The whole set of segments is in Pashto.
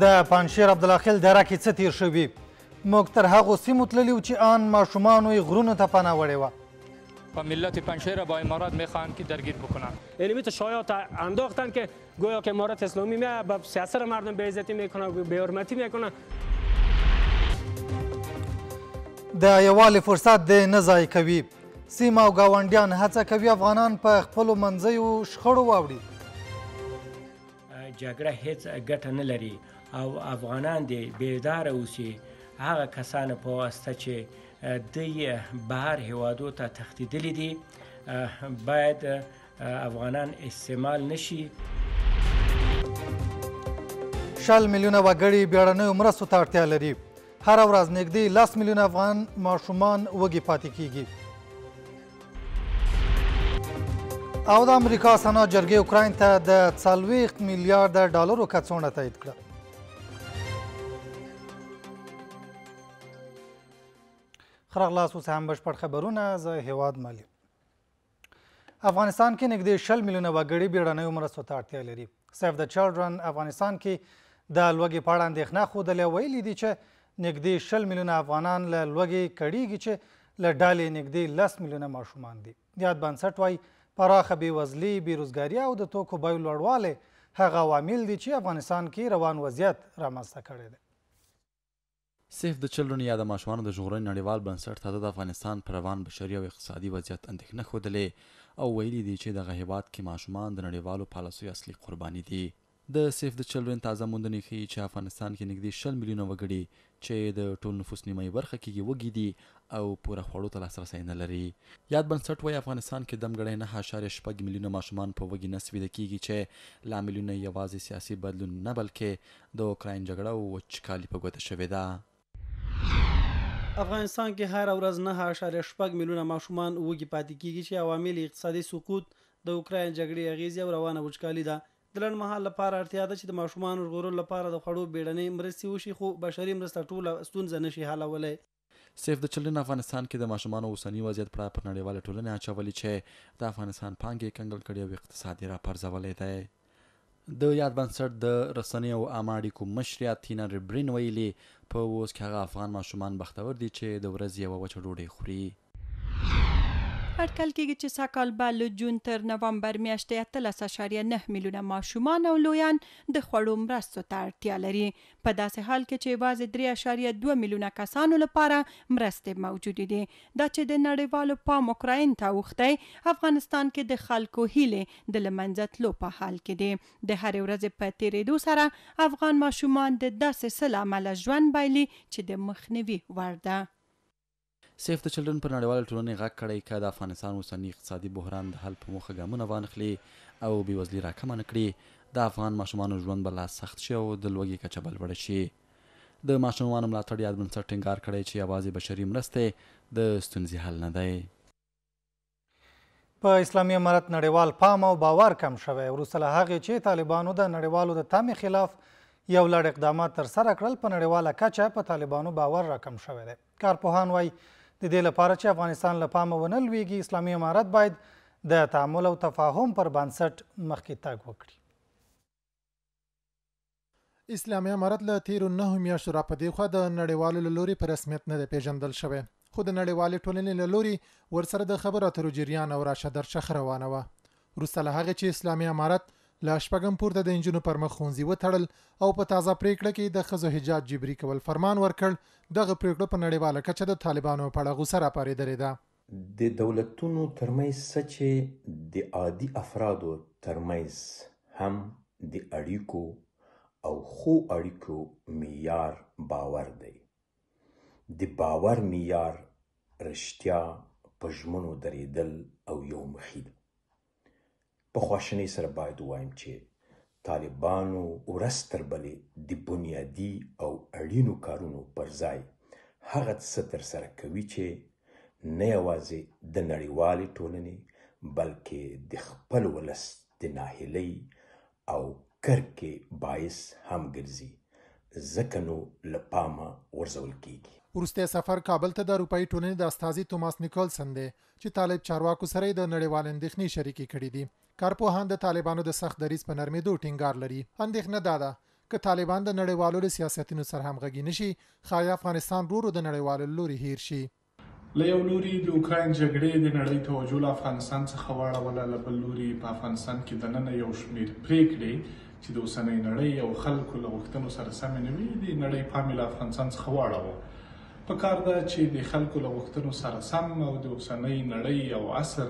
د پنجشیر عبدالخیل دره کې څه تیر شوي موږ تر هغو سیمو تللي وو چې آن ماشومانو یې غرونو ته پناه وړې وه په ملت پنجشیر با امارات میخوان که درگیر بکنن علمی شایعات انداختن که گویا که امارت اسلامی میاد به سیاست مردم به عزتی میکنه به حرمتی میکنه د یووالي فرصت دی نه ضایع کوي سیمه او ګاونډیان هڅه کوي افغانان په خپلو منځیو شخړو واوړي جګړه هیڅ ګټه نه لري او افغانان دې بیداره اوسي هغه کسان په واسطه چې دوی بهر هیوادو ته تښتیدلي دي باید افغانان استعمال نشي شل میلیونه وګړي بیړنیو مرستو ته اړتیا لري هره ورځ نږدې لس میلیونه افغان ماشومان وږي پاتې کیږي او د امریکا سنا جرګې اوکراین ته د څلوېښت میلیارد ډالرو کڅوړه تایید کړه خرغلاس اوس هم بشپړ خبرونه زه هیواد ملیم افغانستان کې نږدې شل میلیونه وګړي بیړنیو مرستو ته اړتیا لري سیف د چلډرن افغانستان کې د لوږې په اړه اندېښنه ښودلې ویلي دي چې نږدې شل میلیونه افغانان له لوږې کړیږي چې له ډلې نږدې لس میلیونه ماشومان دي یاد بنسټ وایي پراخه بېوزلي بېروزګاري او د توکو بیو لوړوالی هغه عوامل دي چې افغانستان کې روان وضعیت رامنځته کړی دی سیف د چلډرن یا د ماشومانو د ژغورنې نړیوال بنسټ تازه د افغانستان پر روان بشري او اقتصادي وضعیت اندېښنه ښودلې او ویلي دي چې دغه هېواد کې ماشومان د نړیوالو پالیسیو اصلي قرباني دي. د سیف د چلډرن تازه موندنې ښيي چې افغانستان کې نږدې شل میلیونه وګړي چې د ټول نفوس نیمه یې برخه کېږي وږي دي او پوره خوړو ته لاسرسی نه لري. یاد بنسټ وایي افغانستان کې دمګړۍ نهه اعشاریه شپږ میلیونه ماشومان په وږي نس ویده کېږي چې لاملونه یې یوازې سیاسي بدلون نه بلکې د اوکراین جګړه او وچکالي په ګوته شوې ده. افغانستان کې هره ورځ نهه اعشاریه شپږ میلیونه ماشومان وږي پاتې کېږي چې عوامل یې اقتصادي سقوط، د اوکراین جګړې اغېزې او روانه وچکالي ده. د لنډ مهال لپاره اړتیا ده چې د ماشومانو ژغورلو لپاره د خوړو بېړنۍ مرستې وشي، خو بشري مرسته ټوله ستونزه نه شي حلولی. سیف د چلډرن افغانستان کې د ماشومانو اوسنی وضعیت پړه پر نړیوالې ټولنې اچولې چې د افغانستان پانګې یې کنګل کړې او اقتصاد یې راپرځولی دی. د یاد بنسټ د رسنۍ او عامه اړیکو مشرې اتینا ریبرین ویلي، په اوس کې هغه افغان ماشومان بختور دي چې د ورځې یوه وچه ډوډۍ خوري. اټکل کېږي چې سږکال به له جون تر نومبر میاشتې اتلس اعشاریه نهه میلیونه ماشومان او لویان د خوړو مرستو ته اړتیا لري. په داسې حال کې چې یوازې درې اعشاریه دوه میلیونه کسانو لپاره مرستې موجودې دي. دا چې د نړیوالو پام اوکراین ته اوښتی، افغانستان کې د خلکو هیلې د له منځه تلو په حال کې دي. د هرې ورځې په تېرېدو سره افغان ماشومان د داسې څه له امله ژوند بایلي چې د مخنیوي وړ ده. سیف د چلډرن پر نړیواله ټولنې غږ کړی که د افغانستان اوسني اقتصادي بحران د حل په موخه ګامونه وانخلي او بیوزلي راکمه نه کړي د افغان ماشومانو ژوند به لا سخت شي او د لوږې کچه به لوړه شي. د ماشومانو ملاتړ یاد بنسټ ټینګار کړی چې یوازې بشري مرستې د ستونزې حل نه دی. په اسلامي امارت نړیوال پام او باور کم شوی وروسته له هغې چې طالبانو د نړیوالو د تمې خلاف یو لړ اقدامات ترسره کړل په نړیواله کچه په طالبانو باور راکم شوی دی کارپوهان وایي د دې لپاره چې افغانستان له پامه ونه لویږي اسلامي امارت باید د تعامل او تفاهم پر بنسټ مخکې تګ وکړي اسلامي امارت له تیرو نهو میاشتو را په دیخوا د نړیوالو له لوري په رسمیت نه دی پیژندل شوی خو د نړیوالې ټولنې له لوري ورسره د خبرو اترو جریان او راشه درشه ښه روانه وه وروسته له هغې چې اسلامي امارت له شپږم پورته د انجونو پر مخ ښوونځي وتړل او په تازه پریکړه کې د ښځو حجاب جبري کول فرمان ورکړ دغه پریکړه په نړیواله کچه د طالبانو په اړه غوسه راپارېدلې ده د دولتونو ترمنځ څه چې د عادي افرادو ترمنځ هم د اړیکو او ښو اړیکو معیار باور دی. د باور معیار رښتیا، په ژمنو درېدل او یو مخي ده. په خواشنۍ سره باید ووایم چې طالبانو ورځ تر بلې د بنیادي او اړینو کارونو پر ځای هغه څه تر سره کوي چې نه یوازې د نړیوالې ټولنې بلکې د خپل ولس د ناهیلۍ او کرک کې باعث هم ګرځي، ځکه نو له پامه غورځول کېږي. وروستی سفر کابل ته د اروپايي ټولنې د استازي توماس نیکولسن دی، چې طالب چارواکو سره یې د نړیوال اندېښنې شریکې کړې دي. کارپوهان د طالبانو د سخت دریځ په نرمېدو ټینګار لري. اندېښنه دا ده، که طالبان د نړیوالو له سیاستونو سره همغږي نه شي، ښايي افغانستان ورو ورو د نړیوالو له لوري هېر شي. له یو لوري د اوکراین جګړې د نړۍ توجه له افغانستان څخه واړوله، له بل لوري په افغانستان کې دننه یو شمېر پرېکړې چې د اوسنۍ نړۍ او خلکو له غوښتنو سره سمې نه وې، د نړۍ پام یې له افغانستان څخه واړاوه. په کار ده چې د خلکو له غوښتنو سره سم او د اوسنۍ نړۍ او عصر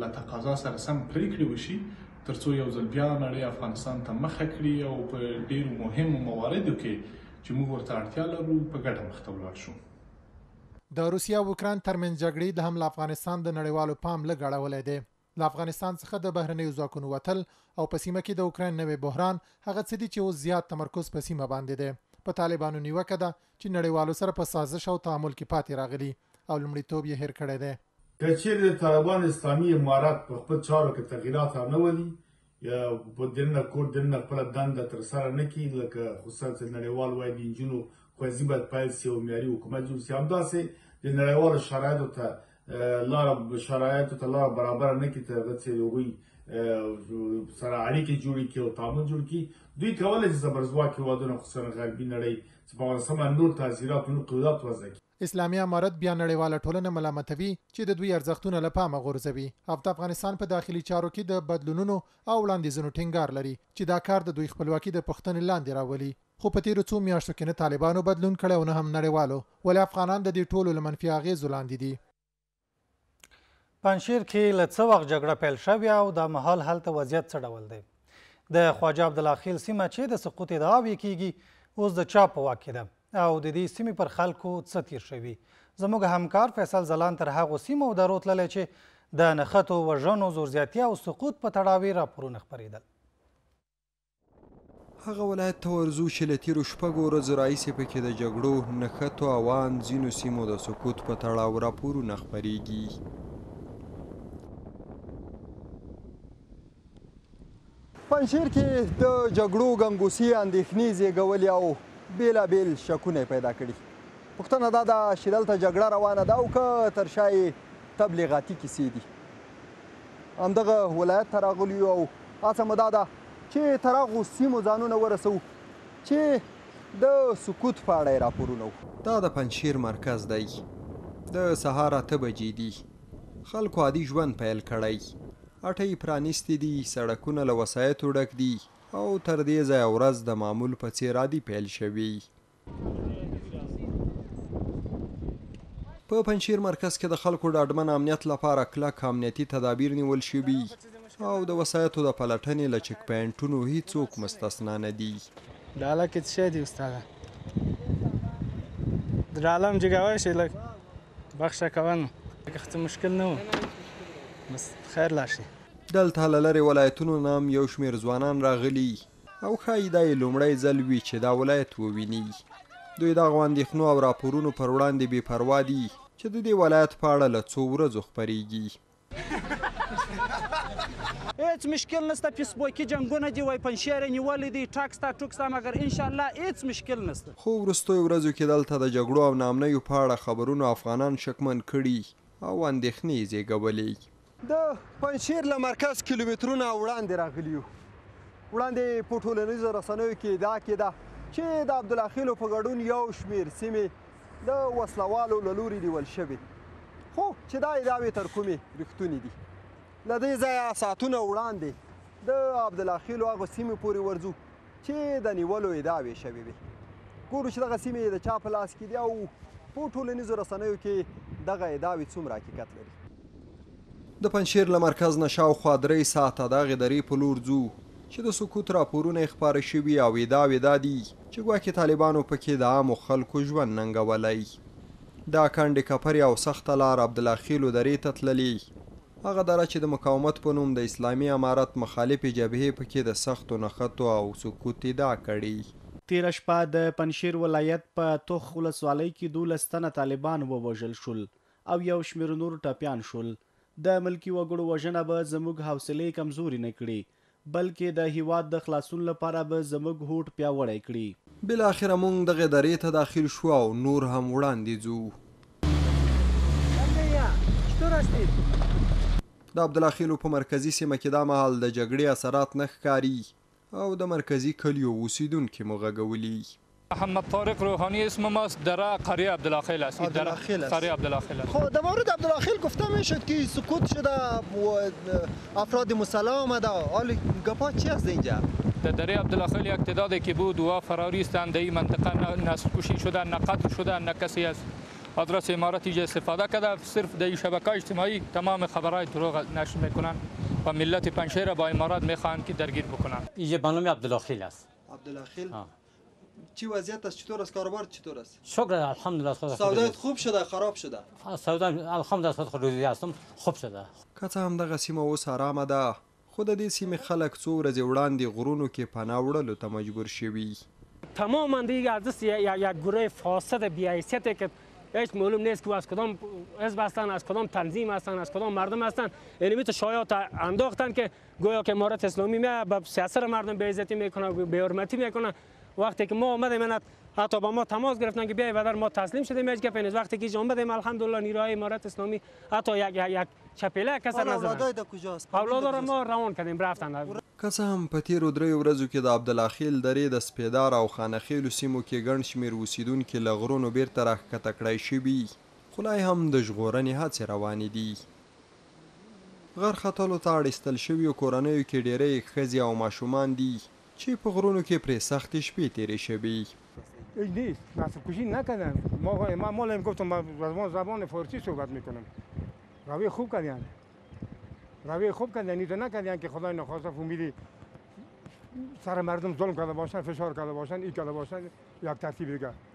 له تقاضا سره سم پرېکړې وشي، ترڅو یو ځل بیا نړۍ افغانستان ته مخه کړي او په ډېرو مهمو مواردو کې چې موږ ورته اړتیا لرو، په ګډه مخته ولاړ شو. د روسیې او اوکراین ترمنځ جګړې د هم له افغانستان د نړیوالو پام لږ اړولی دی. له افغانستان څخه د بهرنیو ځواکونو وتل او په سیمه کې د اوکراین نوی بحران هغه څه دي چې اوس زیات تمرکز په سیمه باندې دی. په طالبانو نیوکه ده چې نړیوالو سره په سازش او تعامل کې پاتې راغلي او لومړیتوب یې هېر کړی دی. که چېرې د طالبانو اسلامي امارت په خپل چارو کې تغییرات رانه ولي، یا په دننه کور دننه خپله دنده ترسره نه کړي لکه خصوصا چې نړیوال وایي د نجونو ښوونځي باید پیل سي او معیاري حکومت جوړ سي همداسې د نړیوالو شرایطو ته لار شرایطو ته لار برابره نه کړي تر هغه چې هغوی سره اړیکې جوړې کړي او تعامل جوړ کړي دوی کولی چې زبرځواک هېوادونه خصوصا غربي نړۍ چې په افغانستان باندې نور تاثیرات نور قدرت وضع کړي اسلامي امارت بیا نړیواله ټولنه ملامتوي چې د دوی ارزښتونه له پامه غورځوي او د افغانستان په داخلي چارو کې د بدلونونو او وړاندیزونو ټینګار لري چې دا کار د دوی خپلواکي د پوښتنې لاندې راولي. خو په تېرو څو میاشتو کې نه طالبانو بدلون کړی او نه هم نړیوالو، ولې افغانان د دې ټولو له منفي اغېزو لاندې دي. پنجشیر کې له څه وخت جګړه پیل شوې او دا مهال هلته وضعیت څه ډول دی د خواجه عبدالله خیل سیمه چې د سقوط ادعا ویې کیږي اوس د چا په واک کې ده او د دې سیمې پر خلکو څه تیر شوي زموږ همکار فیصل ځلان تر هغو سیمو او درو تللی چې د نښتو وژنو زورزیاتي او سقوط په تړاو یې راپورونه خپرېدل هغه ولایت ته ورځو چې له تېرو شپږو ورځو راهیسې په کې د جګړو، نښتو او ان ځینو سیمو د سقوط په تړاو راپورونه خپرېږي. پنجشېر کې د جګړو ګنګوسې اندېښنې زېږولې او بېلابېل شکونه یې پیدا کړي. پوښتنه دا ده چې دلته جګړه روانه ده او که تر شا یې تبلیغاتي کیسې دي؟ همدغه ولایت ته راغلي یو او هڅه مو دا ده چې تر هغو سیمو ځانونه ورسوو چې د سقوط په اړه یې راپورونه وو. دا د پنجشیر مرکز دی. د سهار اته بجې دي. خلکو عادي ژوند پیل کړی. هټۍ پرانیستې دي، سړکونه له وسایطو ډک دي او تر دې ځایه ورځ د معمول په څېر عادي پیل شوې. په پنجشیر مرکز کې د خلکو ډاډمن امنیت لپاره کلک امنیتي تدابیر نیول شوي او د وسایطو د پلټنې له چک پاینټونو هیڅوک مستثنا نه دي ډاله کې څه دی استاد درالم جګاوي شي لک بخښه کوم که څه مشکل نه و بس خیر لاړ شي دلته له لرې ولایتونو نه هم یو شمېر ځوانان راغلي او ښايي دا یې لومړی ځل وي چې دا ولایت وویني. دوی د هغو اندېښنو او راپورونو پر وړاندې بې پروا دي چې د دې ولایت په اړه له څو ورځو خپرېږي. هېڅ مشکل نشته فیسبوکي جنګونه دي وایي پنجشېر یې نیولی دی ټاک ستا ټوک ستا مګر ان شاء الله هېڅ مشکل نشته. خو وروستیو ورځو کې دلته د جګړو او ناامنیو په اړه خبرونو افغانان شکمن کړي او اندېښنې یې زېږولې. د پنجشیر له مرکز کیلومترونه وړاندې راغلي یو وړاندې په ټولنیزو رسنیو کې ادعا کېده چې د عبدالله خېلو په ګډون یو شمېر سیمې د وسلوالو له لوري نیول شوې خو چې دا ادعاوې تر کومې رښتونې دي له دې ځایه ساعتونه وړاندې د عبدالله خېلو هغو سیمې پورې ورځو چې د نیولو ادعاوې شوې وې. ګورو چې دغه سیمې د چا په لاس کې دي او په ټولنیزو رسنیو کې دغه ادعاوې څومره حقیقت لري. د پنجشیر له مرکز نه شاوخوا درې ساعته دغې درې په لور ځو چې د سقوط راپورونه یې خپاره شوي او ادعاوې دا دي چې ګواکې طالبانو په کې د عامو خلکو ژوند ننګولی. دا کنډې کپرې او سخته لار عبدالله خېلو درې ته تللې. هغه دره چې د مقاومت په نوم د اسلامي امارت مخالفې جبهې په کې د سختو نښتو او سقوط ادعا کړې. تېره شپه د پنجشېر ولایت په توخ ولسوالۍ کې دولس تنه طالبان ووژل شول او یو شمېر نور ټپیان شول. د ملکي وګړو وژنه به زموږ حوصلې کمزوري نه کړي، بلکې د هېواد د خلاصون لپاره به زموږ هوډ پیاوړی کړي. بالاخره موږ دغې درې ته داخل شو او نور هم وړاندې ځو. د عبدالله خېلو په مرکزي سېمه کې دا مهال د جګړې اثرات نه ښکاري او د مرکزي کلیو اوسېدونکي مو غږولي. محمد طارق روحانی اسم ماست در قریه عبدالاخیل هستی در قریه عبدالاخیل هستی خب در مورد عبدالاخیل گفته میشد که سکوت شده افراد مسلح آمده حال گپا چی است اینجا در دره عبدالاخیل یک تعدادی که بود و فراری استند در این منطقه نه کشی شده نه قتل شده نه کسی از آدرس امارت اینجا استفاده کرده صرف در شبکه اجتماعی تمام خبرهای دروغ نشر میکنند و ملت پنشیر با امارت میخواهند که درگیر بکنند اینجا به نام عبدالاخیل است عبدالله خیل چی وضعیت است چطور است کاروبار چطور است شکر الحمدلله سودایت خوب شده خراب شده سودا الحمدلله سود خو روزی هستم خوب شده که څه هم دغه سیمه اوس ارامه ده خو د دې سیمې خلک څو ورځې وړاندې غرونو کې پناه وړلو ته مجبور شوي تماما دیگه از دست یک گروه فاسد بیایسیته که هیچ معلوم نیست که از کدام حزب هستند از کدام تنظیم هستند از کدام مردم هستند اینمی تو شایعات انداختند که گویا که امارت اسلامی می به سیاست مردم به عزتی میکنه و به حرمتی میکنه وقتی که ما آمدیم اینا حتی با ما تماس گرفتن که بیای بدر ما تسلیم شدیم هیچ گپی نیست وقتی که آمدیم الحمدلله نیروهای امارت اسلامی حتی یک یک چپیله کس نزدن اولادای د کجاست اولادا را ما روان کردیم رفتند که څه هم په تېرو درېیو ورځو کې د عبدالله خېل درې د سپېدار او خانه خېلو سیمو کې ګڼ شمېر اوسېدونکي له غرونو بېرته راښکته کړای شوي، خو لا یې هم د ژغورنې هڅې روانې دي. غر ختلو ته اړ ایستل شویو کورنیو کې ډیری یې ښځې او ماشومان دي چې په غرونو کې پرې سختې شپې تیرې شوې. ای نیست نسل کشی نکنن ما من مولم گفتم من زبان زبان فارسی صحبت میکنم روی خوب کردن روی خوب کردن اینطور نکردن که خدای نخواسته فامیلی سر مردم ظلم کرده باشن فشار کرده باشن ای کرده باشن یک ترتیب دیگه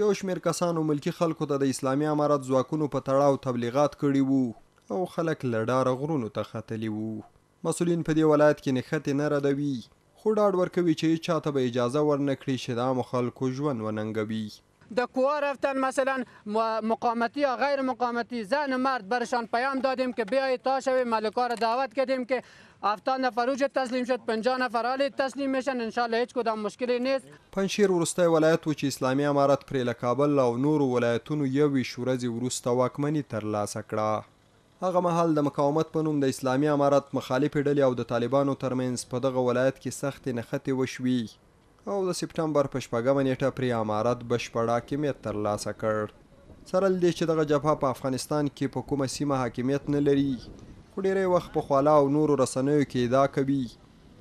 یو شمېر کسانو ملکي خلکو ته د اسلامي امارت ځواکونو په تړاو تبلیغات کړي وو او خلک له ډاره غرونو ته ختلي وو. مسؤلین په دې ولایت کې نښتې نه ردوي، خو ډاډ ورکوي چې هېچا ته به اجازه ورنه کړي چې د عامو خلکو ژوند وننګوي. ده کوه رفتن مثلا مقامتی یا غیر مقامتی زن و مرد برشان پیام دادیم که بیایید تا شوی ملکا را دعوت کردیم که هفته نفرو چه تسلیم شد پنجاه نفر حالی تسلیم میشن ان شاءالله هیچ کدام مشکلی نیست. پنجشیر وروستی ولایت و چې اسلامي امارت پرې له کابل او نورو ولایتونو یوویشت ورځې وروسته واکمني ترلاسه کړه. هغه مهال د مقاومت په نوم د اسلامي امارت مخالفې ډلې او د طالبانو ترمنځ په دغه ولایت کې سختې نښتې وشوې. او د سپټمبر په شپږمه نېټه پرې امارت بشپړ حاکمیت تر لاسه کړ. سره له دې چې دغه جبهه په افغانستان کې په کومه سیمه حاکمیت نه لري، خو ډېری وخت په خواله او نورو رسنیو کې ادعا کوي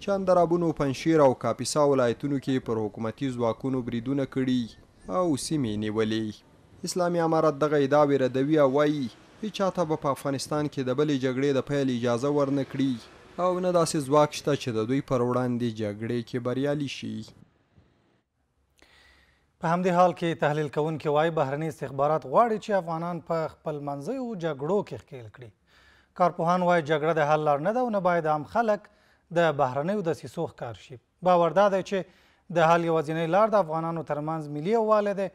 چې اندرابونو، پنجشېر او کاپیسا ولایتونو کې پر حکومتي ځواکونو بریدونه کړي او سیمې یې نیولې. اسلامي امارت دغه ادعاوې ردوي او وايي، هیچا ته به په افغانستان کې د بلې جګړې د پیل اجازه ورنه کړي او نه داسې ځواک شته چې د دوی پر وړاندې جګړې کې بریالي شي. په همدې حال کې تحلیل کوونکي وايي، بهرني استخبارات غواړي چې افغانان په خپلمنځیو جګړو کې ښکېل کړي. کارپوهان وايي، جګړه د حل لار نه ده او نه باید عام خلک د بهرنیو دسیسو ښکار شي. باور دا دی چې د حل یوازینۍ لار د افغانانو ترمنځ ملي یووالی دی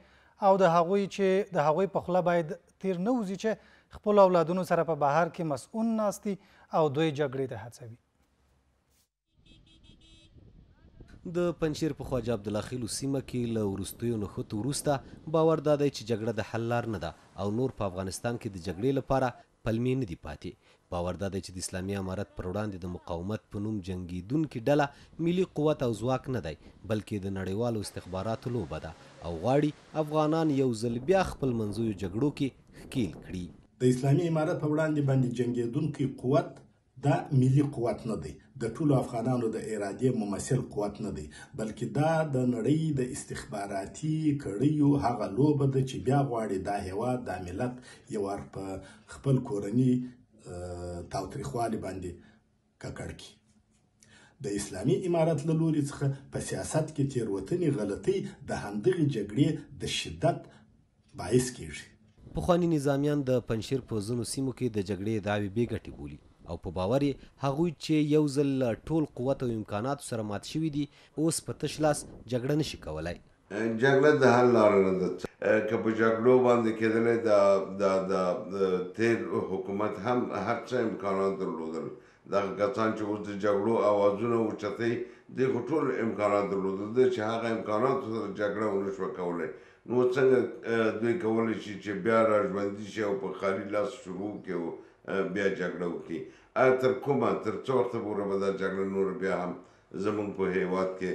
او د هغوی چې د هغوی په خوله باید تیر نه وځي چې خپل اولادونو سره په بهر کې مسؤون ناستی او دوی جګړې ته هڅوي. د پنجشیر په خواجه عبدالله خیلو سیمه کې له وروستیو نښتو وروسته باور دا دی چې جګړه د حل لار نه ده او نور په افغانستان کې د جګړې لپاره پلمې نه دي پاتې. باور دا دی چې د اسلامي امارت پر وړاندې د مقاومت په نوم جنګېدونکې ډله ملي قوت او ځواک نه دی، بلکې د نړیوالو استخباراتو لوبه ده او غواړي افغانان یو ځل بیا خپل منځیو جګړو کې ښکېل کړي. د اسلامي امارت په وړاندې باندې جنګېدونکی قوت دا ملي قوت نه دی، د ټولو افغانانو د ارادې ممثل قوت نه دی، بلکې دا د نړۍ د استخباراتي کړیو هغه لوبه ده چې بیا غواړي دا هېواد، دا ملت یو وار په خپل کورني تاوتریخوالي باندې ککړ کړي. د اسلامي امارت له لوري څخه په سیاست کې تېروتنې، غلطۍ د همدغې جګړې د شدت باعث کېږي. پخواني نظامیان د پنجشیر په ځینو سیمو کې د جګړې ادعاوې بې ګټې بولي او په باور یې هغوی چې یو ځل له ټول قوت او امکاناتو سره مات شوي دي، اوس په تش لاس جګړه نه شي کولای. جګړه د حل لاره نه ده، څه که په جګړو باندې کېدلای، د تېر حکومت هم هر څه امکانات درلودل، دغه کسان چې اوس د جګړو اوازونه اوچتوي، دوی خو ټول امکانات درلودل، دوی چې هغه امکاناتو سره جګړه ونه شوه کولای، نو څنګه دوی کولای شي چې بیا را ژوندي شي او په خالي لاس شروع وکړي او بیا جګړه وکړي؟ ایا تر کومه، تر څه وخته پورې به دا جګړه نوره بیا هم زموږ په هېواد کې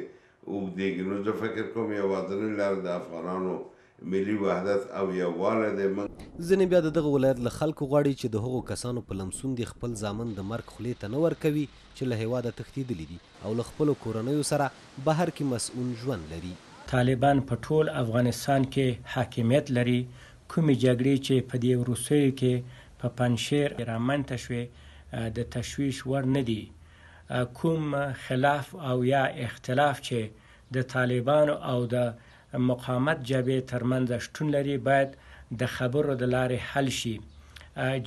اوږدېږي، نو زه فکر کوم یوازنۍ لاره د افغانانو ملي وحدت او یووالی دی. موږ. ځینې بیا د دغه ولایت له خلکو غواړي چې د هغو کسانو په لمسون دې خپل زامن د مرګ خولې ته نه ورکوي چې له هېواده تښتېدلي دي او له خپلو کورنیو سره بهر کې مصئون ژوند لري. طالبان په ټول افغانستان کې حاکمیت لري، کومې جګړې چې په دې وروستیو کې په پنجشېر او. رامنځته شوې، د تشویش وړ نه دي، کوم خلاف او یا اختلاف چې د طالبانو او د مقاومت جبهې ترمنځ شتون لري باید د خبرو د لارې حل شي،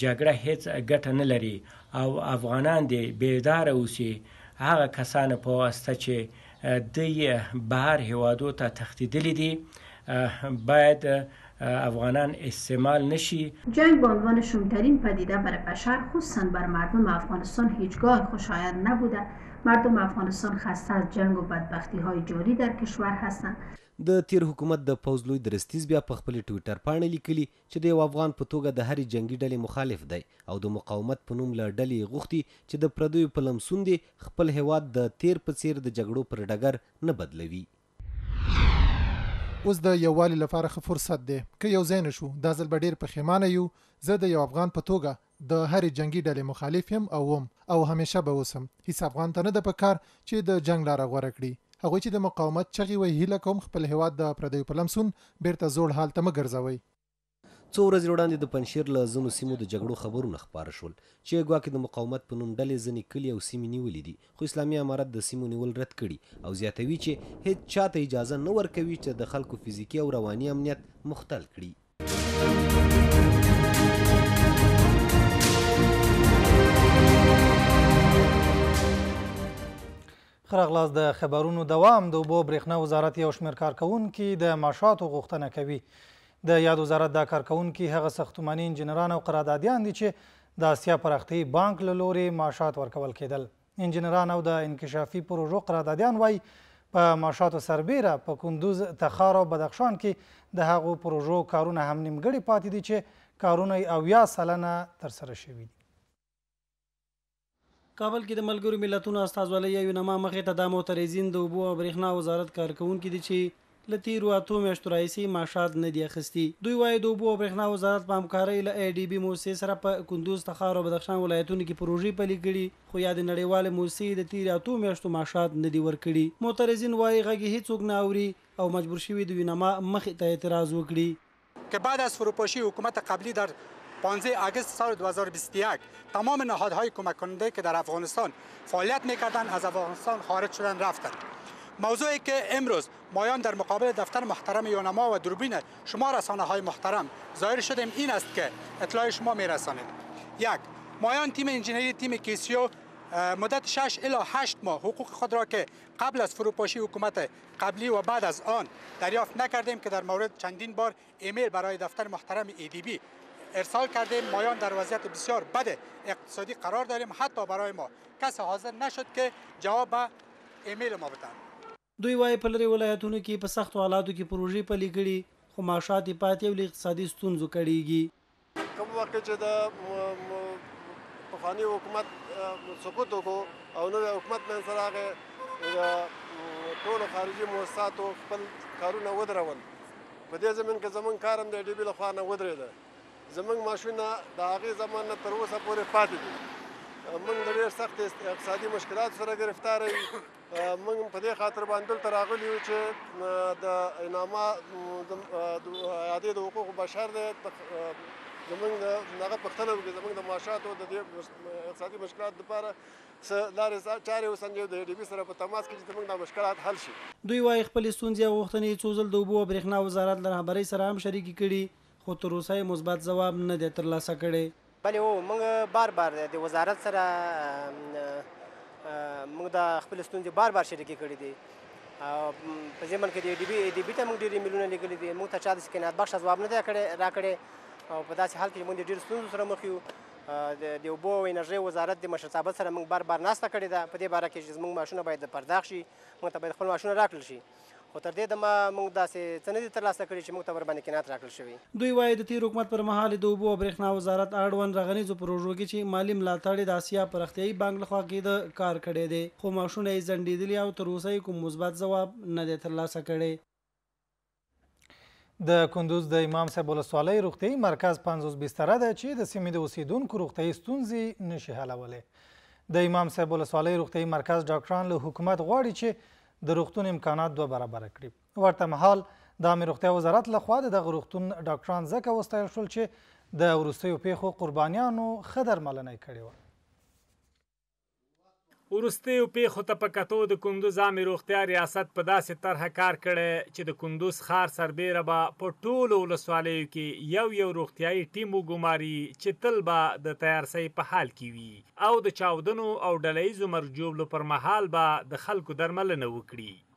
جګړه هیڅ ګټه نه لري او افغانان دې بیداره اوسي، هغه کسانو په واسطه چې دوی بهر هیوادو ته تښتیدلي دي باید افغانان استعمال نشي. جنگ به عنوان شومترین پدیده بر بشر خصوصا بر مردم افغانستان هیچگاه خوشایند نبوده مردم افغانستان خسته از جنگ و بدبختی های جاری در کشور هستند. د تیر حکومت د پوځ لوی درستیز بیا په خپلې ټویټر پاڼې لیکلي، چې د یو افغان په توګه د هرې جنګي ډلې مخالف دی او د مقاومت په نوم له ډلې یې غوښتي چې د پردیو په لمسون دې خپل هېواد د تېر په څېر د جګړو پر ډګر نه بدلوي. اوس د یووالي لپاره ښه فرصت دی، که یو ځای نه شو، دا ځل به ډېر پښېمانه یو، زه د یو افغان په توګه د هرې جنګي ډلې مخالف یم او وم او همیشه به اوسم. هیڅ افغان ته نه ده په کار چې د جنګ لاره غوره کړي. هغوی چې د مقاومت چغې وهي هیله کوم خپل هیواد د پردیو په لمسون بیرته زوړ حال ته مه ګرځوئ. څو ورځې وړاندې د پنجشیر له ځینو سیمو د جګړو خبرونه خپاره شول چې ګواکې د مقاومت په نوم ډلې ځینې کلي او سیمې نیولي دي خو اسلامي امارت د سیمو نیول رد کړي او زیاتوي چې هیڅ چا ته اجازه نه ورکوي چې د خلکو فزیکي او رواني امنیت مختل کړي. خراغلاس د خبرونو دوام د اوبو برېښنا وزارت یو شمېر کارکوونکي د معاشاتو غوښتنه کوي د یاد وزارت دا کارکوونکي هغه ساختماني انجنیران او قراردادیان دي چې د اسیا پراختیايي بانک له لوري معاشات ورکول کېدل انجنیران او د انکشافي پروژو قراردادیان وايي، په ماشاتو سربېره په کندوز، تخار او بدخشان کې د هغو پروژو کارونه هم نیمګړي پاتې دي چې کارونه یې اویا سلنه ترسره شوي دي. کابل کې د ملګرو ملتونو استازولۍ یونما مخې ته داموتریزین د اوبو او برېښنا وزارت کارکوونکي دي چې له تېرو اتو میاشتو راهیسې معاشات نه دي اخیستي. دوی وايي، د اوبو او برېښنا وزارت په همکارۍ له اې ډي بي موسسې سره په کندوز، تخار او بدخشان ولایتونو کې پروژې پلي کړي، خو یادې نړیوالې موسسې یې د تېرې اتو میاشتو معاشات نه دي ورکړي. معترضین وايي، غږ یې هېڅوک نه اوري او مجبور شوي د وینما مخې ته اعتراض وکړي. که بعد از فروپاشی حکومت قبلی در 15 آگوست سال 2021 تمام نهادهای کمک کننده که در افغانستان فعالیت میکردند از افغانستان خارج شدن رفتند موضوعی که امروز مایان در مقابل دفتر محترم یونما و دوربین شما رسانه های محترم ظاهر شدیم این است که اطلاع شما رسانید یک مایان تیم انجینری تیم کیسیو مدت 6 الی 8 ماه حقوق خود را که قبل از فروپاشی حکومت قبلی و بعد از آن دریافت نکردیم که در مورد چندین بار ایمیل برای دفتر محترم ایدیبی ارسال کردیم مایان در وضعیت بسیار بد اقتصادی قرار داریم حتی برای ما کس حاضر نشد که جواب به ایمیل ما بدهد دوی وايي په لرې ولایتونو کې په سختو حالاتو کې پروژې پلي کړي، خو معاشات یې پاتې او له اقتصادي ستونزو کړېږي. کوم وخت چې د پخواني حکومت سقوط وکړو او نوی حکومت منځ ته راغی د ټولو خارجي موسساتو خپل کارونه ودرول په دې زمین کې زمونږ کار هم د ای ډي بي له خوا نه ودرېده زمونږ معاشونه د هغې زمان نه تر اوسه پورې پاتې دي موږ د ډېر سخت اقتصادي مشکلاتو سره ګرفتاره یو موږ په دې خاطر باندې دلته راغلي یو چې د اناما د اعادې د حقوق بشر دی زمونږ د هغه پوښتنه وکړي زمونږ د معاشاتو د دې اقتصادي مشکلات لپاره څه لارې چارې وسنجوي د ډي بي سره په تماس کې چې زمونږ دا مشکلات حل شي دوی وايي خپلې ستونزې او غوښتنې یې څو ځل د اوبو او برېښنا وزارت له رهبرۍ سره هم شریکې کړي خو تر اوسه یې مثبت ځواب نه دی ترلاسه کړی. بله او موږ بار بار د وزارت سره موږ دا خپلې ستونزې بار بار شریکې کړې دي او په ضمن کې د ای ډي بي ای ډي بي ته موږ ډېر ایمیلونه لیکلي دي موږ ته چا داسې قناعت بخشه ځواب نه دی کړی راکړی او په داسې حال کې چې موږ د ډېرو ستونزو سره مخ یو د اوبو او انرژۍ وزارت د مشرتابه سره موږ بار بار ناسته کړې ده په دې باره کې چې زموږ معاشونه باید پرداخت شي موږ ته باید خپل معاشونه راکړل شي خو تر دې دمه موږ داسې څه نه دي ترلاسه کړي چې موږ ته ورباندې قناعت راکړل شوی. دوی وايي، د تېر حکومت پر مهال یې د اوبو او برېښنا وزارت اړوند رغنیزو پروژو کې چې مالي ملاتړ یې د اسیا پراختیايي بانک له خوا کېده، کار کړی دی، خو معاشونه یې ځنډېدلي او تر اوسه یې کوم مثبت ځواب نه دی ترلاسه کړی. د کندوز د امام صاحب ولسوالۍ روغتیايي مرکز پنځوس بستره ده چې د سیمې د اوسېدونکو روغتیايي ستونزې نشي حلولی د امام صاحب ولسوالۍ روغتیايي مرکز ډاکټران له حکومت غواړي چې د روغتون امکانات دوه برابره کړي ورته مهال د عامې روغتیا وزارت لخوا د دغه روغتون ډاکټران ځکه وستایل شول چې د وروستیو پیښو قربانیانو ښه درملنه یې کړې وه وروستیو پیښو ته په کتو د کندوز عامې روغتیا ریاست په داسې طرحه کار کړی چې د کندوز ښار سربیره به په ټولو ولسوالیو کې یو یو روغتیايي ټیم وګوماري چې تل به د تیارسۍ په حال کې وي او د چاودنو او ډله ایزو مرګ ژوبلو پر مهال به د خلکو درملنه وکړي.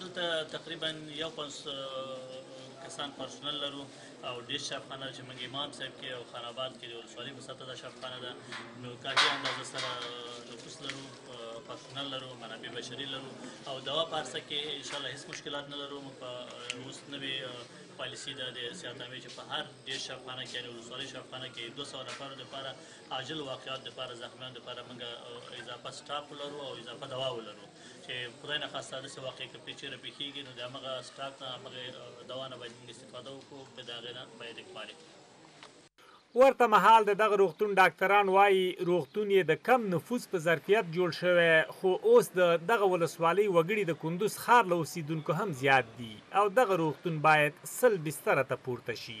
دلته تقریبا یو پنس کسان پرسونل لرو او ډیر شفخانه چې موږ امام صاحب کې او خان آباد کې د ولسوالۍ په سطح دا شفخانه ده نو کافي اندازه سره نفوس لرو پرسونل لرو منابع بشري لرو او دوا پارسه کې ان شاء الله هیڅ مشکلات نه لرو موږ په اوس نوې پالیسی ده د سیاحت عامې چې په هر دېرش شفخانه کې یعنې ولسوالۍ شفخانه کې دوه سوه نفرو دپاره عاجل واقعات دپاره زخمیانو دپاره موږ اضافه سټاف ولرو او اضافه دوا ولرو چې خدای نه خواسته داسې واقعې که پرې چېرې پېښېږي نو د همغه سټاک نه همغه دوا نه باید موږ استفاده وکړو که د هغې نه باید اقبال ورته مهال د دغه روغتون ډاکتران وایي روغتون یې د کم نفوس په ظرفیت جوړ شوی خو اوس د دغه ولسوالۍ وګړي د کندوز ښار له اوسېدونکو هم زیات دي او دغه روغتون باید سل بستره ته پورته شي.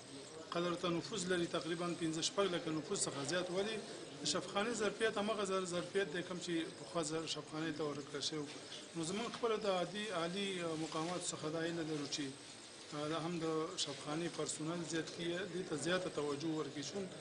قدرته نفوذ لري تقریبا 15 شپږ لکه نفوذ څخه زیات ولې د شفخانه ظرفیت هغه زر ظرفیت د کم چې په خو زر شفخانه ته ورکړل شو نو زمون خپل د عادي عالی مقامات څخه دا نه درو چې دا هم د شفخانه پرسونل زیات کیه د ته زیاته توجه ورکړي شون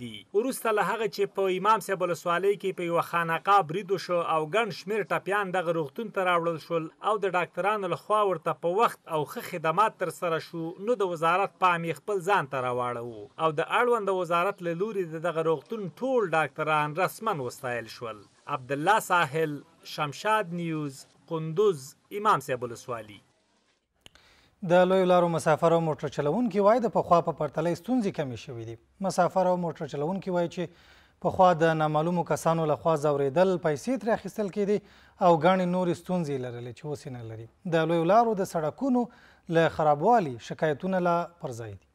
دي. وروسته له هغه چې په امام صاحب ولسوالۍ کې په یوه خانقاه برید وشو او ګڼ شمېر ټپیان دغه روغتون ته راوړل شول او د ډاکترانو له خوا ورته په وخت او ښه خدمات ترسره شو نو د وزارت پام یې خپل ځان ته راواړوو او د اړونده وزارت له لوري د دغه روغتون ټول ډاکتران رسماً وستایل شول. عبدالله ساحل، شمشاد نیوز، قندوز، امام صاحب ولسوالي. د لویو لارو مسافر او موټر چلوونکي وایي د پخوا په پرتله ستونزې کمې شوې دي مسافر او موټر چلوونکي وایي چې پخوا د نامعلومو کسانو لخوا ځورېدل پیسې ترې اخیستل کېدې او ګڼې نورې ستونزې لرلې چې اوس یې نه لري د لویو لارو د سړکونو له خرابوالي شکایتونه لا پر ځای دي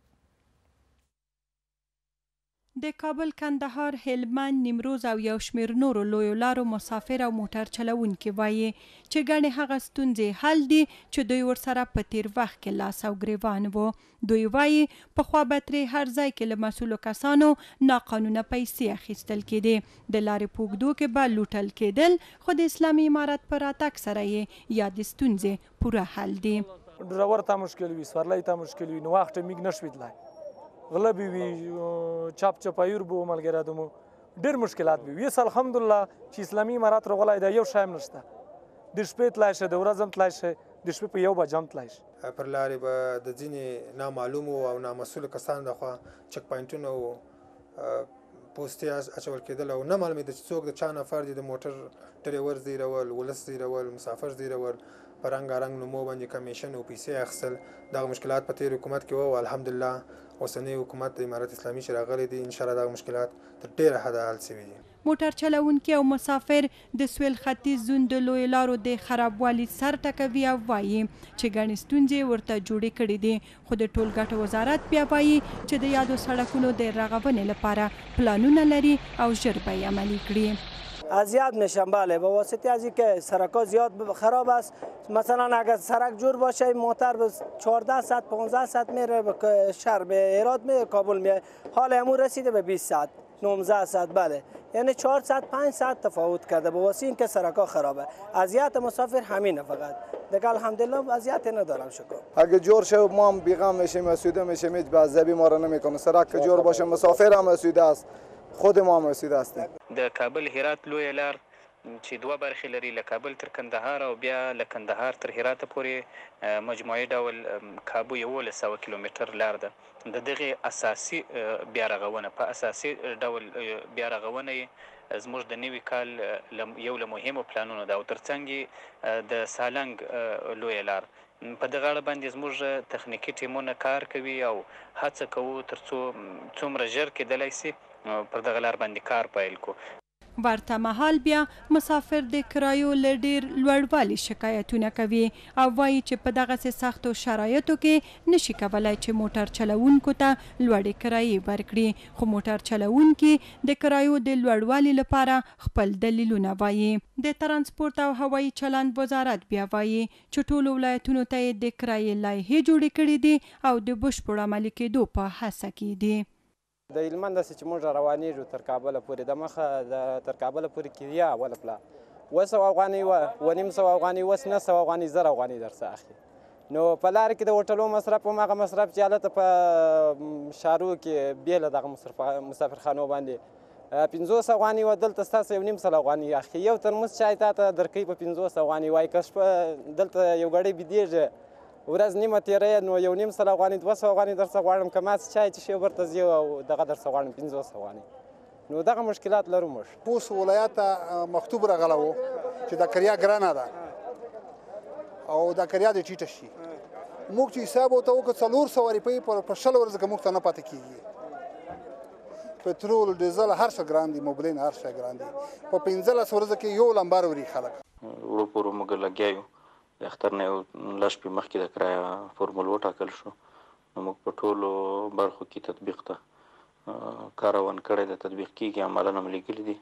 د کابل، کندهار، هلمند، نیمروز او یو شمېر نورو لویو لارو مسافر او موټر چلوونکي وايي، چې ګڼې هغه ستونزې یې حل دي، چې دوی ورسره په تېر وخت کې لاس او ګرېوان وو. دوی وايي، پخوا به ترې هر ځای کې له مسؤلو کسانو ناقانونه پیسې اخیستل کېدې، د لارې په اوږدو کې به لوټل کېدل، خو د اسلامي امارت په راتګ سره یې یادې ستونزې پوره حل دي. ډرور ته مشکل وي سورلۍ ته مشکل وي نو وخت میګ نشوي تلای غله به وي چاپ چپایور به ملګرا دمو ډیر مشکلات به وي الحمدلله چې اسلامي امارات رغولای دا یو شایم نشته د شپې تلای شه د ورځم تلای شه د شپې په یو بجام تلای شه پر لارې به د ځینې نامعلومو او نامسؤلو کسانو لخوا چک پاینټونه وو پوستې اچول کېدل او نه معلومېده چې څوک د چا نفر دي د موټر ډریور زیرول ولس زیرول مسافر زیرول په رنګارنګ نومو باندې کمیشن او پیسې اخیستل دغه مشکلات په تېر حکومت کې وو الحمدلله اوسنی حکومت د امارت اسلامي چې راغلی دی انشاءالله دغه مشکلات تر ډېره حده حل شوي دي موټر چلوونکي او مسافر د سوېل ختیځ زون د لویو لارو د خرابوالي سر ټکوي او وايي، چې ګڼې ستونزې یې ورته جوړې کړې دي، خو د ټولګټو وزارت بیا وايي، چې د یادو سړکونو د رغونې لپاره پلانونه لري او ژر به یې عملي کړي. از یاد می شم بله به واسطه از اینکه سرکا زیاد خراب است مثلا اگر سرک جور باشه موتر به 14 ساعت 15 ساعت میره به شهر به هرات می کابل می حال امو رسیده به 20 ساعت نوزده ساعت بله یعنی چهار ساعت پنج ساعت تفاوت کرده با واسه این که سرکا خرابه اذیت مسافر همینه فقط دیگه الحمدلله اذیت ندارم شکر اگه جور شه ما هم بیغم میشیم اسوده میشیم هیچ بازدبی ما را نمیکنه سرک که جور باشه مسافر هم اسوده است خود ما هم اسوده هستیم د کابل هرات لویه لار چې دوه برخې لري له کابل تر کندهار او بیا له کندهار تر هراته پورې مجموعي ډول کابو یوولس سوه کیلومتر لار ده. د دغې اساسي بیا رغونه په اساسي ډول بیا رغونه یې زموږ د نوي کال یو له مهمو پلانونو ده او تر څنګ یې د سالنګ لویه لار. په دغه اړه باندې زموږ تخنیکي ټیمونه کار کوي او هڅه کوو تر څو څومره ژر کېدلای شي پر دغه لار باندې کار پیل کړو. ورته مهال بیا مسافر د کرایو له ډېر لوړوالي شکایتونه کوي او وايي چې په دغسې سختو شرایطو کې نه شي کولای چې موټر چلوونکو ته لوړې کرایې ورکړي، خو موټر چلوونکي د کرایو د لوړوالي لپاره خپل دلیلونه وايي. د ترانسپورت او هوایي چلند وزارت بیا وايي چې ټولو ولایتونو ته یې د کرایې لایحې جوړې کړې دي او د بشپړو عملي کېدو په هڅه کې دي. د هلمند داسې چې موږ روانېږو تر کابله پورې د مخه د تر کابله پورې کریا اوله پلا اوه سوه افغانۍ وه اوه نیم سوه افغانۍ اوس نه سوه افغانۍ زر افغانۍ درڅه اخلي نو په لار کې د هوټلو مصرف هم هغه مصرف چې هلته په ښارو کې بې له دغه مسافرخانو باندې پنځوس افغانۍ وه دلته ستاسو یو نیم سل افغانۍ اخلي یو ترموز چای تا ته درکوي په پنځوس افغانۍ وایي که شپه دلته یو ګړۍ بېدېږي ورځ نیمه تیره یې نو یو نیم سل افغانۍ دوه سوه افغانۍ درڅه غواړم که ما څه چای څښې اوبه درته ځي او دغه درڅه غواړم پنځوس افغانۍ نو دغه مشکلات لرو موږ خوست ولایت ته مکتوب راغلی و چې دا کریا ګرانه ده او دا کریا دې ټیټه شي موږ چې حساب ورته وکړو څلور سوه روپۍ په شل ورځو کې موږ ته نه پاتې کېږي پټرول ډیزل هر څه ګران دي موبلین هر څه ګران دي په پنځلس ورځو کې یو لمبر وری خلک وړو پورو موږ لګیا یو د اختر نه یو لس شپې مخکې د کرایه فورمول وټاکل شو نو موږ په ټولو برخو کې تطبیق ته کار روان کړی د تطبیق کېږي عملا هم لېږلي دي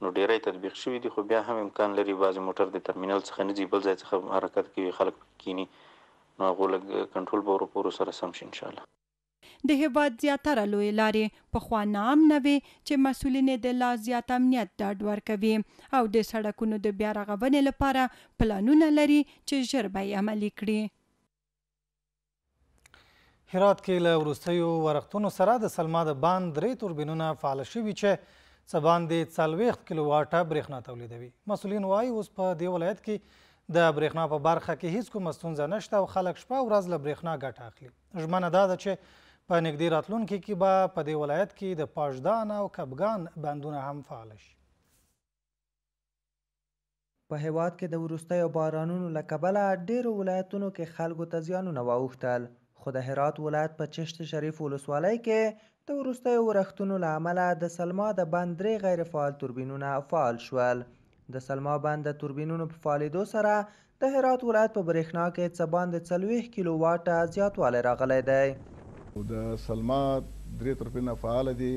نو ډېری تطبیق شوي دي خو بیا هم امکان لري بعضې موټر د ترمینل څخه نه ځي بل ځای څخه حرکت کوي خلک پکې کیني نو هغو لږ کنټرول به ورو په ورو سره سم شي انشاءالله. د هېواد زیاتره لویې لارې پخوا ناامنه وې چې مسؤلین یې د لا زیات امنیت ډاډ ورکوي او د سړکونو د بیا رغونې لپاره پلانونه لري چې ژر به یې عملي کړي. هرات کې له وروستیو ورښتونو سره د سلما د باند درې توربینونه فعاله شوي چې څه باندې څلوېښت کیلو واټه برېښنا تولیدوي. مسؤلین وایي اوس په دې ولایت کې د برېښنا په برخه کې هیڅ کومه ستونزه نشته او خلک شپه او ورځ له برېښنا ګټه اخلي. ژمنه دا ده چې په نږدې راتلونکي کې به په دې ولایت کې د پاژدان او کبګان بندونه هم فعال شي. په هېواد کې د وروستیو بارانونو له کبله ډېرو ولایتونو کې خلکو ته زیانونه واوښتل، خو د هرات ولایت په چشت شریف ولسوالۍ کې د وروستیو ورښتونو له امله د سلما د بند درې غیر فعال توربینونه فعال شول. د سلما بند د توربینونو په فعالېدو سره د هرات ولایت په برېښنا کې څه باندې څلوېښت کیلو واټه زیاتوالی راغلی دی. د سلما درې توربینونه فعال دي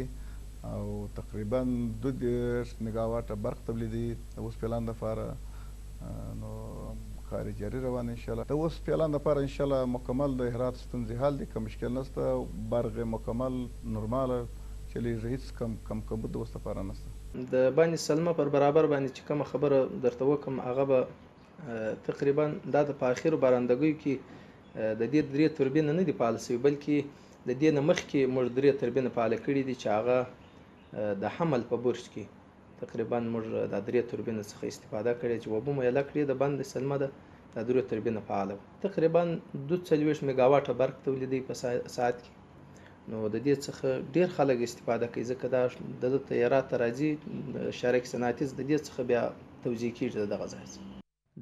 او تقریباً دوه دېرش میګاواټه برق تولیدوي د اوسپېلان لپاره. نو کاري جاري روان ان شاءالله د اوس فعلا لپاره ان شاءالله مکمل د هرات ستونزې حل دي کوم مشکل نشته برغې مکمل نورماله چلیږي هیڅ کم کم کمبود د اوس لپاره نشته. د باني سلمه پر برابر باندې چې کومه خبره درته وکړم هغه به تقریبا دا د په اخرو بارندګیو کې د دې درې توربینه نه دي فعال شوي بلکې د دې نه مخکې موږ درې توربینه فعاله کړي دي چې هغه د حمل په برج کې تقریبا موږ دا درې توربینه څخه استفاده کړې چې وبو میله کړې د بند سلمه ده دا درې توربینه فعاله وه تقریبا دو څلوېښت میګاواټه برق تولیدوي په ساعت کې نو د دې څخه ډیر خلک استفاده کوي ځکه دا دلته هرات ته راځي شارک صنعتي د دې څخه بیا توزیع کیږي دغه ځای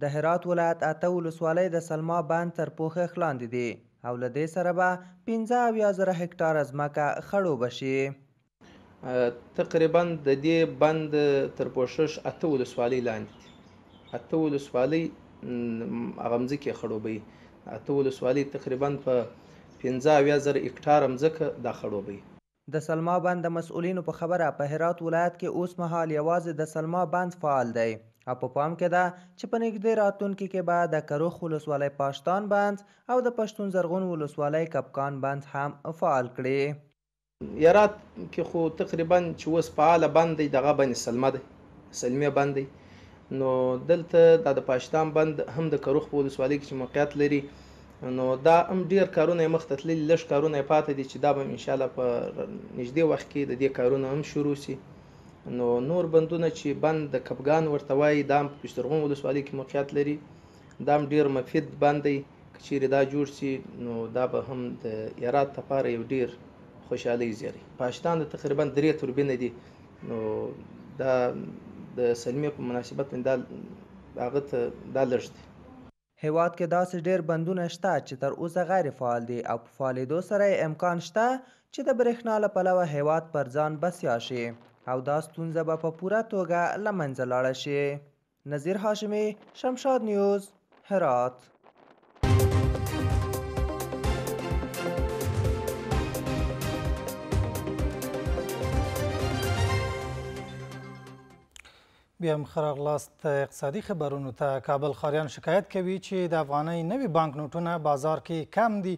د هرات ولایت اته ولسوالۍ د سلما بند تر پوښښ لاندې دي او له دې سره به پنځه اویا زره هکټاره ځمکه خړوبه شي. تقریباً د دې بند تر پوښښ اته ولسوالۍ لاندې دي. اته ولسوالۍ هغه ځمکې یې خړوبوي. اته ولسوالۍ تقریباً په پنځه اویا زره هکټاره ځمکه دا خړوبوي. د سلما بند د مسؤلینو په خبره په هرات ولایت کې اوس مهال یوازې د سلما بند فعال دی او په پام کې ده چې په نږدې راتلونکي کې به د کروخ ولسوالۍ پاشتان بند او د پښتون زرغون ولسوالۍ کپکان بند هم فعال کړي. هرات کې خو تقریبا چې اوس فعال بند دی دغه بند سلما دی. سلمیه بند دی نو دلته دا د پاشتان بند هم د کروخ په ولسوالۍ کې چې موقعیت لري نو دا هم ډیر کارونه یې مخته تللي لږ کارونه یې پاتې دي چې دا به انشاءالله په نږدې وخت کې د دې کارونه هم شروع شي نو نور بندونه چې بند د کپګان ورته وایي دا هم په پشترغون ولسوالۍ کې موقعیت لري دا هم ډیر مفید بند دی که چیرې دا جوړ شي نو دا به هم د هرات لپاره یو ډیر خوشحالۍ زیری پاشتان د تقریبا درې توربینه دي نو دا د سلمې په مناسبت باندې دا هغه ته دا لږ دی. هېواد کې داسې ډېر بندونه شته چې تر اوسه غیر فعال دي او په فعالېدو سره یې امکان شته چې د برېښنا له پلوه هېواد پر ځان بسیا شي او دا ستونزه به په پوره توګه له منځه لاړه شي. نذیر هاشمي شمشاد نیوز هرات بیا هم خراغلاست اقتصادي خبرونو ته کابل خاریان شکایت کوي چې د افغانۍ نوي بانک نوټونه بازار کې کم دي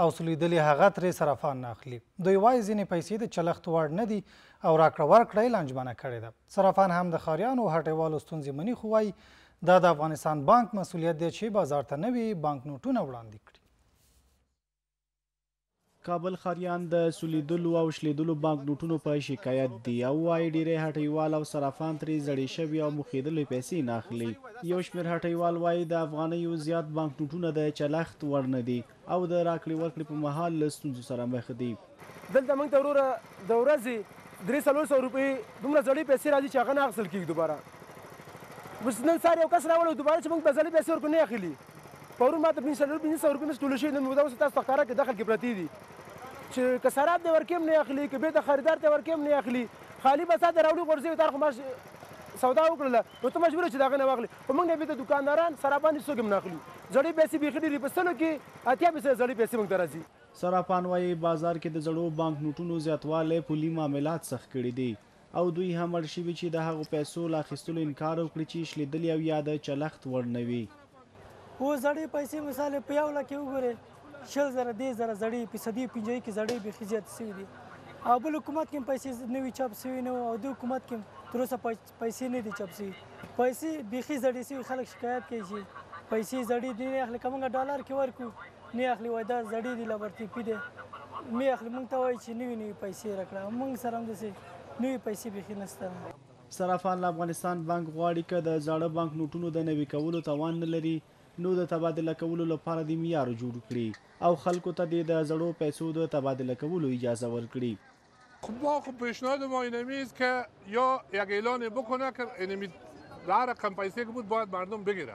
او څه لیدلي هغه ترې صرافان نه اخلي. دوی وايي ځینې پیسې د چلښت وړ نه دي او راکړه ورکړه یې لانجمنه کړې ده. صرافان هم د ښاریانو او هټیوالو ستونزې مني خو وايي دا د افغانستان بانک مسوولیت دی چې بازار ته نوي بانک نوټونه وړاندې کړي. کابل ښاریان د سولیدلو او شلیدلو بانک نوټونو په شکایت دي او وايي ډیری هټیوال او صرافان ترې زړې شوې او موښیدلې پیسې نه اخلي. یو شمېر هټیوال وايي د افغانیو زیات بانک نوټونه د چلښت وړ نه دي. او د راکړې ورکړې په مهال له ستونزو سره مخ دي. دلته موږ ته وروره د ورځې درې څلور سوه روپۍ دومره زړې پیسې راځي چې هغه نه اخیستل کېږي دوباره. اوس نن سهار یو کس راوړی و دوباره چې موږ به زړې پیسې ورکړو نه یې اخلي. پرون ما ته پنځه پنځه سوه روپۍ مې ټولې شوې نن موده اوس تاسو ته ښکاره کړې دخل کې پرتې دي چې که سراب دې ورکړي هم نه یې اخلي که بېرته خریدار ته یې ورکړي هم نه یې اخلي خالي بسته دې راوړي غورځوي تا خو ما سودا وکړله نو ته مجبور یې چې د هغه نه واخلې. خو موږ بیرته دوکانداران صرافان هیڅوک هم نه اخلي زړې پیسې بیخي ډیرې په سلو کې اتیا فیصده زړې پیسې موږ ته راځي. صرافان وایې بازار کې د زړو بانک نوټونو زیاتوالی پولي معاملات سخت کړي دي او دوی هم اړ شوي چې د هغو پیسو له اخیستلو انکار وکړي چې شلیدلې او یا د چلښت وړ نه وي. اوس زړې پیسې مثال په یو لکه وګورئ شل زره دېرش زره زړې په صدې پنجایي کې زړې بیخي زیاتې شوي دي او بل حکومت کې هم پیسې نوي چاپ شوي نه وو او دې حکومت کې هم تر اوسه پیسې نه دي چاپ شوي پیسې بیخي زړې شوي خلک شکایت کوي چې پیسې زړې دي نه اخلي که موږ ډالر کې ورکړو نه اخلي وایي دا زړې دي لابرتیپي دی نه اخلي موږ ته وایي چې نوي نوي پیسې راکړه موږ سره همداسې نوي پیسې بیخي نشته صرافان له افغانستان بانک غواړي که د زاړه بانک نوټونو د نوي کولو توان نه لري نو د تبادله کولو لپاره دې معیار جوړ کړي او خلکو ته دې د زړو پیسو د تبادله کولو اجازه ورکړي. خب ما خب پیشنهاد ما این است که یا یک اعلان بکنه که اینمی هر رقم پیسه که بود باید مردم بگیره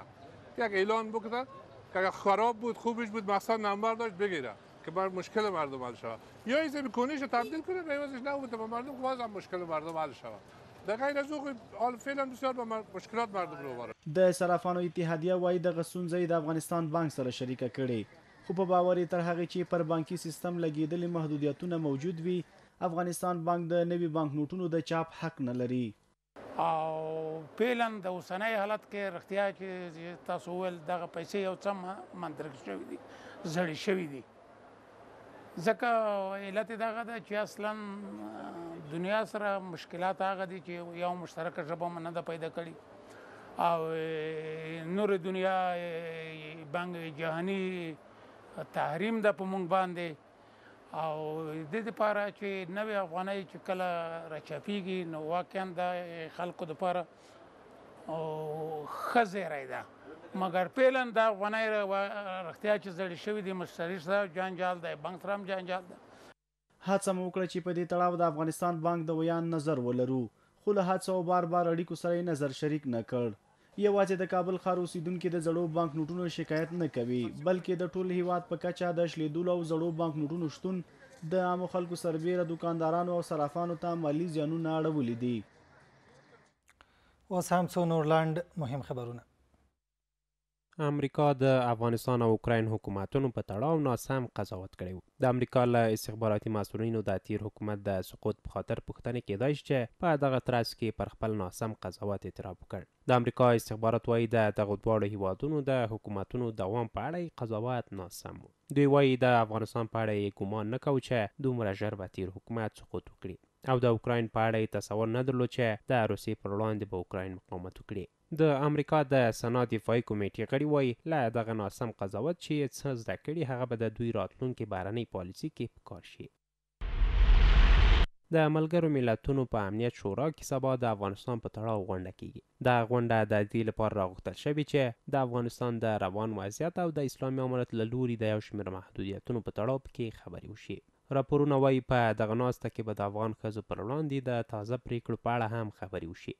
یک اعلان بکنه که اگر خراب بود خوبش بود مخصوصا نمبر داشت بگیره که بر مشکل مردم حل شود یا این زمین کنیش تبدیل کنه به عوضش نبود با مردم که باز هم مشکل مردم حل شود در غیر از او حال فعلا بسیار به مشکلات مردم رو باره د صرافانو اتحادیه وایي دغه ستونزه یې د افغانستان بانک سره شریکه کړې. خو په باور یې تر هغې چې پر بانکي سیستم لګېدلي محدودیتونه موجود وي، افغانستان بانک د نوي بانک نوټونو د چاپ حق نه لري. او فعلا د اوسنی حالت کې رښتیا چې تاسو وویل دغه پیسې یو څه منترک شوې دي، زړې شوې دي، ځکه علت یې دغه ده چې اصلا دنیا سره مشکلات هغه دي چې یوه مشترکه ژبه مو نه ده پیدا کړې. او نور دنیا بانګ جهانی تحریم د په مونږ باندې او د دې لپاره چې نوې افغانۍ چې کله راچاپیږي نو واقعا د خلکو لپاره او خزه رایدا مګر پیلن دا غونای رختیا چې زړی شوی دی مشتری سره جنجال دی بنک سره جنجال دی هڅه مو وکړه چې په دې تړاو د افغانستان بانک د ویاند نظر ولرو، خو له هڅو او بار بار اړیکو سره یې نظر شریک نه کړ. یوازې د کابل ښار اوسېدونکي د زړو بانک نوټونو شکایت نه کوي، بلکې د ټول هېواد په کچه د شلېدلو او زړو بانک نوټونو شتون د عامو خلکو سربېره دوکاندارانو او صرافانو ته مالي زیانونه اړولي دي. اوس هم څو نور لنډ مهم خبرونه. امریکا د افغانستان او اوکراین حکومتونو په تړاو ناسم قضاوت کړی و. د امریکا له استخباراتي مسؤلینو د تیر حکومت د سقوط په خاطر پوښتنې کیدای شي چې په دغه ترڅ کې پر خپل ناسم قضاوت اعتراف وکړ. د امریکا استخبارات وایي د دغو دواړو هیوادونو د حکومتونو دوام په اړه یې قضاوت ناسم و. دوی وایي د افغانستان په اړه یې ګومان نه کاوه چې دومره ژر به تیر حکومت سقوط وکړي او د اوکراین په اړه یې تصور نه درلود چې د روسیې پر وړاندې به اوکراین مقاومت وکړي. د امریکا د سنا دفاعي کمېټې غړي وايي، له دغه ناسم قضاوت چې یې څه زده کړي، هغه به د دوی راتلونکې بهرنۍ پالیسي کې په کار شي. د ملګرو ملتونو په امنیت شورا کې سبا د افغانستان په تړاو غونډه کېږي. دغه غونډه د دې لپاره راغوښتل شوې چې د افغانستان د روان وضعیت او د اسلامي امارت له لوري د یو شمېر محدودیتونو په تړاو په کې خبرې وشي. راپورونه وايي، په دغه ناسته کې به د افغان ښځو پر وړاندې د تازه پرېکړو په اړه هم خبرې وشي.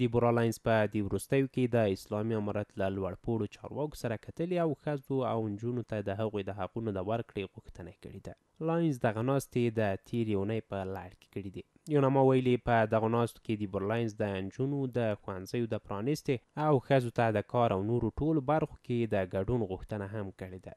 دی برالاینز په دی وروستیو کی د اسلامی امارت له لوړ پوړو چارواکو سره کتلی او ښځو او نجونو ته د هغوی د حقونو د ورکړی غوښتنه کړی ده. لاینز دغه ناستی د تیری اونۍ په لړ کی کړی دی. یوناما ویلی په دغو ناستو کی دی برالاینز د نجونو د ښوونځیو د پرانیستی او ښځو ته د کار او نورو ټولو برخو کی د ګډون غوښتنه هم کړی ده.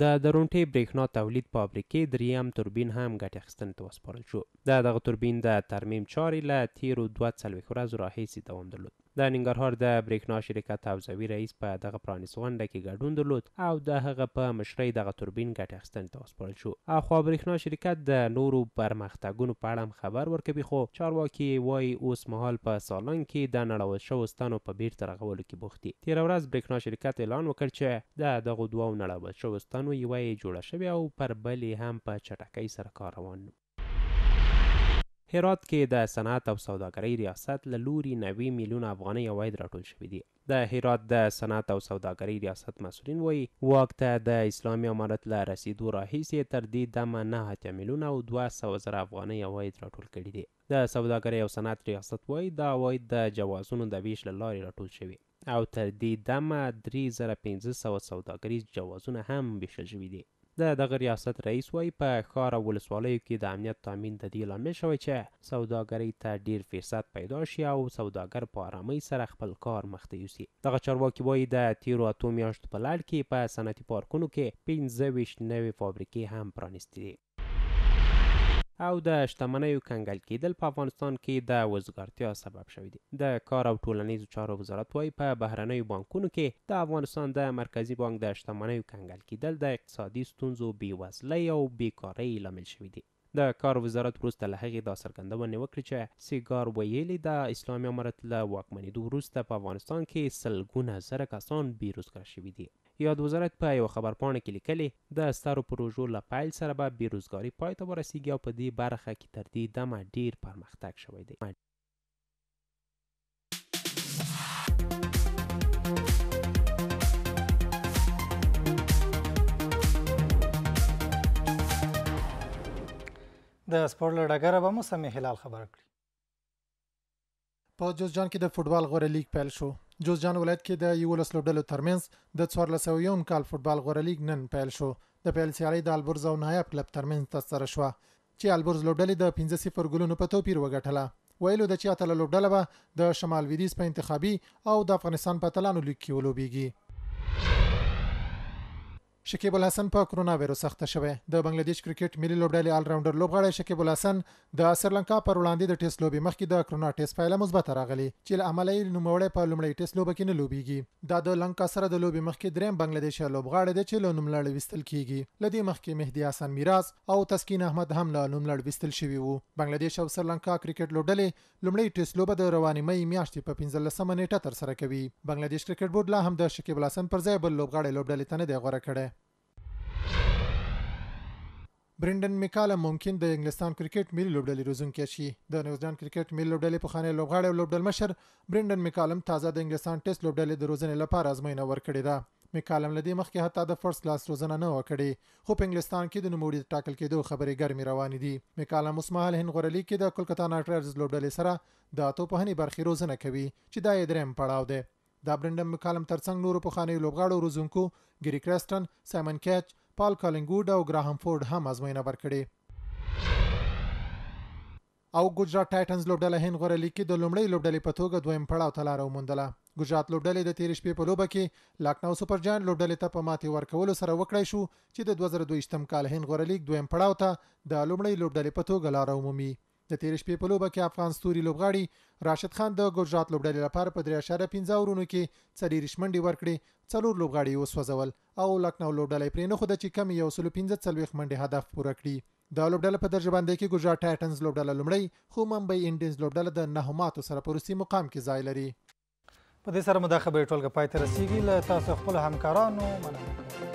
د درونټې برېښنا تولید فابریکې درېیم توربین هم ګټې اخیستنې ته وسپارل شو. د دغه توربین د ترمیم چارې له تېرو دوه څلوېښت ورځو راهېسې دوام درلود. د ننګرهار د برېښنا شرکت حوزوي رئیس په دغه پرانیستغونډه کې ګډون درلود او د هغه په مشرۍ دغه توربین ګټې اخیستنې ته سپړل شو. اخوا برښنا شرکت د نورو پرمختګونو په اړه هم خبر ورکوي خو چارواکي یې وايي اوس مهال په سالنګ کې د نړول شوو ستنو په بېرته رغولو کې بوخت دي. تېره ورځ برښنا شرکت اعلان وکړ چې د دغو دوو نړول شوو ستنو یوه یې جوړه شوې او پر بلې هم په چټکۍ سره کار روان و. هرات کې د صنعت او سوداګرۍ ریاست له لوري نوي میلیونه افغانۍ عواید راټول شوي دي. د هرات د صنعت او سوداګرۍ ریاست مسؤلین وايي، واک ته د اسلامي امارت له رسېدو راهیسې تر دې دمه نهه اتیا میلیونه او دوه سوه زره افغانۍ عواید راټول کړي دي. د سوداګرۍ او صنعت ریاست وايي، دا عواید د جوازونو د وېش له لارې راټول شوي او تر دې دمه درې زره پنځه سوه سوداګریز جوازونه هم وېشل شوي دي. د دغه ریاست رئیس وايي، په ښار او ولسوالیو کې د امنیت تامین د دې لامل شوی چې سوداګرۍ ته ډېر فرصت پیدا شي او سوداګر په ارامۍ سره خپل کار مخته یوسي. دغه چارواکي وايي، د تېرو اتو میاشتو په لړ کې په صنعتي پارکونو کې پنځه ویشت نوې فابریکې هم پرانیستې دي. او د شتمنیو کنګل کېدل په افغانستان کې د وزګارتیا سبب شوي دي. د کار او ټولنیزو چارو وزارت وايي، په بهرنیو بانکونو کې د افغانستان د مرکزي بانک د شتمنیو کنګل کیدل د اقتصادي ستونزو، بې وزلۍ او بې کارۍ لامل شوي دي. د کار وزارت وروسته له هغې دا څرګندونې وکړې چې سیګار ویلي، د اسلامي امارت له واکمنیدو وروسته په افغانستان کې سلګونه زره کسان بې روزګاره شوي دي. یاد وزارت په یوه خبرپاڼه کې لیکلي، د سترو پروژو له پیل سره به بې روزګاري پای ته ورسیږي او په دې برخه کې تر دې دمه ډیر پرمختګ شوی دی. د سپورټ له ډګره به مو سمې هلال خبر کړي په جوزجان کې د فوټبال غوره لیګ پیل شو جوزجان ولایت کې د یولس لوبډلو ترمنځ د 1401 کال فوټبال غوره لیګ نن پیل شو د پیل سیالي د البرز او نایاب کلب ترمنځ ترسره شوه چې البرز لوبډلې د پنځه صفر ګولونو په توپیر وګټله. ویلو ده چې اتله لوبډله به د شمال لویدیځ په انتخابي او د افغانستان په اتلانو لیګ کې ولوبیږي. شکیب الحسن په کرونا ویروس اخته شوی. د بنګله دیش کرکټ ملي لوبډلې آل راونډر لوبغاړی شکیب الحسن د سریلانکا پر وړاندې د ټیسټ لوبې مخکې د کرونا ټیسټ پایله مثبته راغلې چې له امله یې نوموړی په لومړۍ ټیسټ لوبه کې نه لوبیږي. دا د لنکا سره د لوبې مخکې دریم بنګله دیشی لوبغاړی دی چې له نوملړې ویستل کیږي. له دې مخکې مهدي حسن میراز، او تسکین احمد هم له نوملړ ویستل شوي وو. بنګله دېش او سرلنکا کرکټ لوبډلې لومړۍ ټېسټ لوبه د روانې مۍ میاشتې په پنځلس مه نېټه ترسره کوي. بنګله دېش کرکټ بورډ لا هم د شکیب الحسن پر ځای بل لوبغاړی لوبډلې ته نه دی غوره کړی. برینډن میکالم ممکن د انګلستان کرکټ ملي لوبډلې روزونکی شي. د نیوزلنډ کرکټ ملي لوبډلې پخوانی لوبغاړی او لوبډلمشر برینډن میکالم تازه د انګلستان ټېسټ لوبډلې د روزنې لپاره ازموینه ورکړې ده. مکالم له دې مخکې حتی د فرسټ کلاس روزنه نه وه کړې، خو په انګلستان کې د نوموړي د ټاکل کېدو خبرې ګرمې روانې دي. مکالم اوسمهال هند غوره لیګ کې د کولکتا نایټ رایډرز لوبډلې سره د اتو پوهنې برخې روزنه کوي، چې دا یې درېیم پړاو دی. د برنډم مکالم ترڅنګ نورو پخوانیو لوبغاړو روزونکو ګیري کرسټن، سایمن کیچ، پال کالینګوډ او ګراهام فورډ هم ازموینه ورکړې. او ګجرات ټایټنز لوبډله هند غوره لیګ کې د لومړۍ لوبډلې په توګه دویم پړاو ته لاره وموندله. ګجرات لوبډلې د تېرې شپې په لوبه کې لکنو سپر جاینټ لوبډلې ته په ماتې ورکولو سره وکړای شو چې د دوه زره دوه ویشت م کال هند غوره لیګ دویم پړاو ته د لومړۍ لوبډلې په توګه لاره ومومي. د تېرې شپې په لوبه کې افغان ستوري لوبغاړي راشد خان د ګجرات لوبډلې لپاره په درې اعشاریه پنځه اورونو کې څلېرویشت منډې ورکړې، څلور لوبغاړي یې وسوځول او لکنو لوبډله یې پرېنښوده چې کم یې یو سلو پنځه څلوېښت منډې هدف پوره کړي. د لوبډله په درجه باندې کې ګجرات ټایټنز لوبډله لومړی خو ممبۍ انډینز لوبډله د نهو ماتو سره په وروستي مقام کې ځای لري په دې سره مو دا خبرې ټولګه پای ته رسیږي له تاسو خپل همکارانو مننه